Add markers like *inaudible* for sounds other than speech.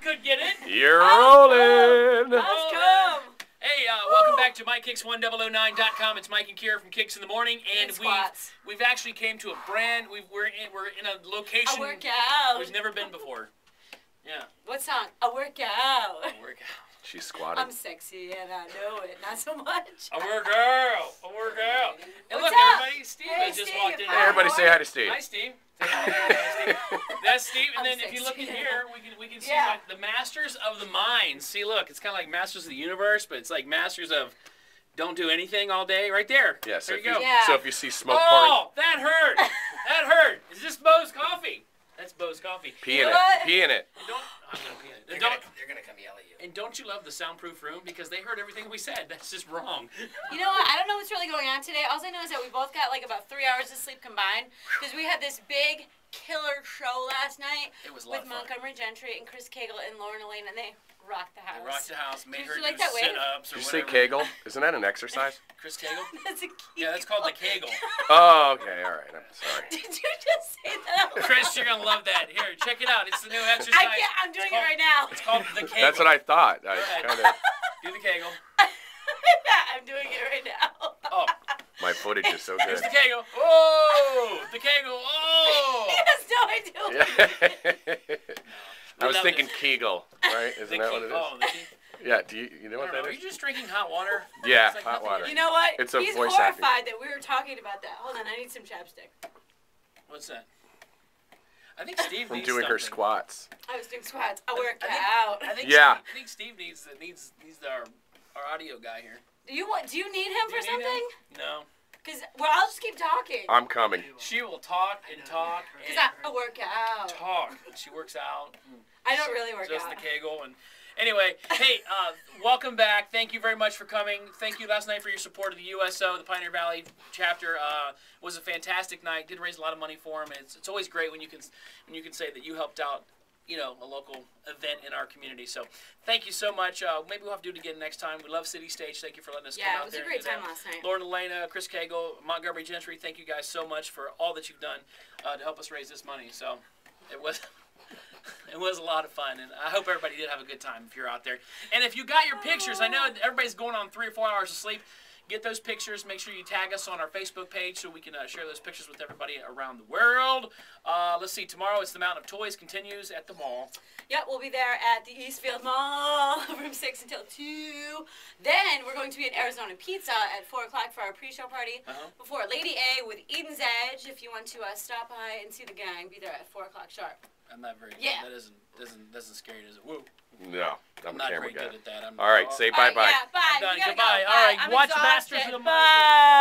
could get it. You're rolling. Let's come. Hey, uh, welcome back to MikeKicks1009.com. It's Mike and Kira from Kix in the Morning, and And we've squats. we've actually came to a brand. We've, we're in we're in a location I work out. we've never been before. Yeah, What song? I work out. work out. She's squatting. I'm sexy and I know it. Not so much. I work out. I work out. And What's look, up? everybody, Steve Hey, has just Steve. walked in. Hi, Everybody say hi to Steve. Hi, Steve. Say hi, hi, Steve. That's Steve. And then if you look in here, we can we can see Yeah. like the masters of the mind. See, look, it's kind of like masters of the universe, but it's like masters of don't do anything all day. Right there. Yeah, so there if you you, go. Yeah. so if you see smoke oh, pouring, Oh, that hurt. *laughs* that hurt. Is this Bo's coffee? That's Bo's coffee. pee in know it. what? Pee in it. And don't. I'm gonna pee in it. Don't. And don't you love the soundproof room because they heard everything we said? That's just wrong. You know what? I don't know what's really going on today. All I know is that we both got like about three hours of sleep combined because we had this big killer show last night It was with. Montgomery Gentry and Chris Cagle and Lauren Alaina, and they rocked the house. They rocked the house, made Did her you do like that wave? sit-ups or Did you say whatever. Kegel? Isn't that an exercise? *laughs* Chris Cagle? *laughs* That's a Yeah, that's called the Kegel. *laughs* Oh, okay. All right. I'm sorry. Did you just say that? Chris, you're gonna love that. Here, check it out. It's the new exercise. I can't. I'm doing it right now. It's called the Kegel. That's what I thought. I ahead. kind of. Do the Kegel. I'm doing it right now. Oh, My footage is so here's *laughs* good. the Kegel. Oh, the Kegel. Oh. *laughs* He has no idea. Yeah. *laughs* I was thinking this. Kegel, right? Isn't that what Ke- it is? Oh, the Ke- Yeah. Do you, you know what don't know. that Are you just drinking hot water? Yeah, like hot water. You know what? It's a He's voice horrified acting. that we were talking about that. Hold on, I need some chapstick. What's that? I think Steve From needs doing her squats. I was doing squats. I worked I think- out. I think Yeah. Steve, I think Steve needs needs needs our our audio guy here. Do you want? Do you need him Do for you need him? something? No. Because well, I'll just keep talking. I'm coming. She will talk and talk Because and I, I work out. talk. She works out. I don't really work Just out. Just the Kegel and anyway, hey, uh, welcome back. Thank you very much for coming. Thank you last night for your support of the USO, the Pioneer Valley chapter. Uh, was a fantastic night. Did raise a lot of money for them. It's, it's always great when you can when you can say that you helped out. You know, a local event in our community. So, thank you so much. Uh, maybe we'll have to do it again next time. We love City Stage. Thank you for letting us come out Yeah, it was there a great time last night. Lauren Alaina, Chris Cagle, Montgomery Gentry, thank you guys so much for all that you've done uh, to help us raise this money. So it was *laughs* it was a lot of fun, and I hope everybody did have a good time if you're out there. And if you got your pictures, I know everybody's going on three or four hours of sleep. Get those pictures. Make sure you tag us on our Facebook page so we can uh, share those pictures with everybody around the world. Uh, let's see. Tomorrow it's the Mountain of Toys continues at the mall. Yep, we'll be there at the Eastfield Mall *laughs* from 6 until 2. Then we're going to be at Arizona Pizza at 4 o'clock for our pre show party. Uh-huh. Before Lady A with Eden's Edge. If you want to uh, stop by and see the gang, be there at 4 o'clock sharp. I'm not very. Yeah. That isn't doesn't doesn't scare you, does it? Woo. No, I'm, I'm not very guy. good at that. I'm, All right, oh, say All bye right, bye. Yeah, bye. I'm done. Goodbye. Go. All right, I'm watch exhausted. Masters of the Mind. Bye.